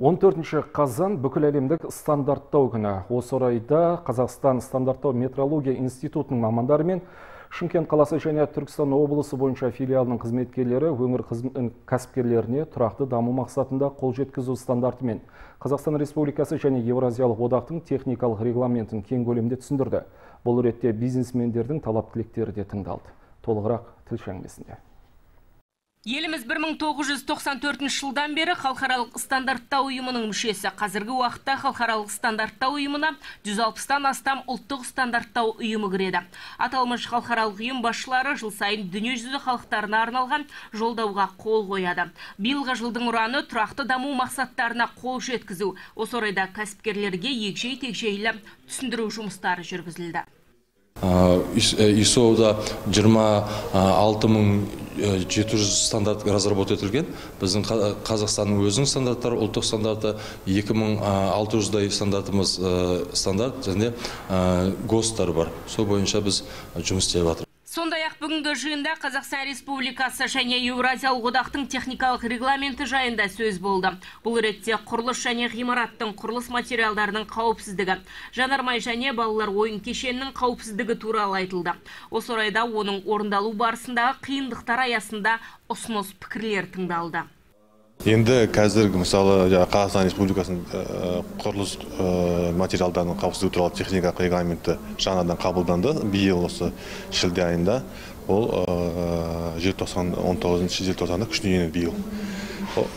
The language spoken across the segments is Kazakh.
14 қазан бүкіл әлемдік стандарттау күні. Осы орайда Қазақстан стандарттау метрология институтының мамандары мен Шымкент қаласы және Түркістан облысы бойынша филиалының қызметкерлері өңір кәсіпкерлеріне тұрақты даму мақсатында қол жеткізу стандарты мен Қазақстан Республикасы және Евразиялық одақтың техникалық регламентін кең көлемде түсіндірді. Бұл ретте бизнесмендердің талап тілектері де тыңдалды. Толығырақ тілші әңгімесінде. Еліміз 1994 жылдан бері халықаралық стандарттау ұйымының мүшесі. Қазіргі уақытта халықаралық стандарттау ұйымына 160-тан астам ұлттық стандарттау ұйымы кіреді. Аталмыш халықаралық ұйым басшылары жыл сайын дүниежүзі халықтарына арналған жолдауға қол қояды. Биылғы жылдың ұраны тұрақты даму мақсаттарына қол жеткізу. Осы орайда кәсіпкерлерге егжей-тегжейлі түсіндіру жұмыстары жүргізілді. ИСОда 26 мың 700 стандарт разработать етілген. Біздің қазақстанның өзінің стандарттары ұлттық стандарты 2600дай стандартымыз стандарт және гостар бар. Сол бойынша біз жұмыс істеп жатырмыз. Бүгінгі жиында қазақстан республикасы және еуразиялық одақтың техникалық регламенті жайында сөз болды. Бұл ретте құрылыс және ғимараттың құрылыс материалдарының қауіпсіздігі жанармай және балалар ойын кешенінің қауіпсіздігі туралы айтылды. Осы орайда оның орындалу барысындағы қиындықтар аясында ұсыныс пікірлер тыңдалды. Енді қазір мысалы қазақстан республикасының құрылыс материалдарының қауіпсіздігі туралы техникалық регламенті жаңадан қабылданды. Биыл осы шілде айында ол желтоқсан он тоғызыншы желтоқсанда күшіне енеді биыл.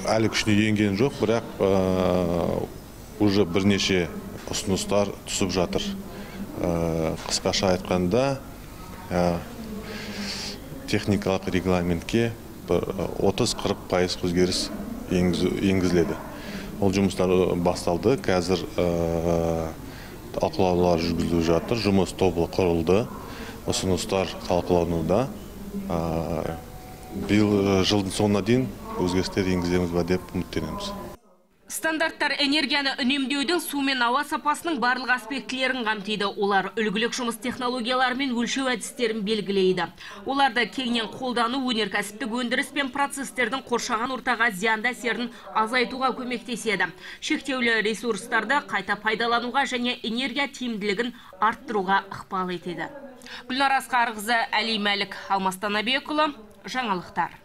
Әлі күшіне енген жоқ бірақ уже бірнеше ұсыныстар түсіп жатыр. Қысқаша айтқанда техникалық регламентке бір отыз қырық пайыз өзгеріс енгізіледі. Ол жұмыстар басталды. Қазір талқылаулар жүргізіліп жатыр. Жұмыс тобы құрылды. Ұсыныстар талқылануда. Биыл жылдың соңына дейін өзгерістер енгіземіз ба деп үміттенеміз. Стандарттар энергияны үнемдеудің су мен ауа сапасының барлық аспектілерін қамтиды. Олар үлгілік жұмыс технологиялары мен өлшеу әдістерін белгілейді. Оларды кеңінен қолдану өнеркәсіптік өндіріс пен процестердің қоршаған ортаға зиянды әсерін азайтуға көмектеседі. Шектеулі ресурстарды қайта пайдалануға және энергия тиімділігін арттыруға ықпал етеді. Гүлнар Асқарқызы, Әли Мәлік, Алмастан Абекұлы, жаңалықтар.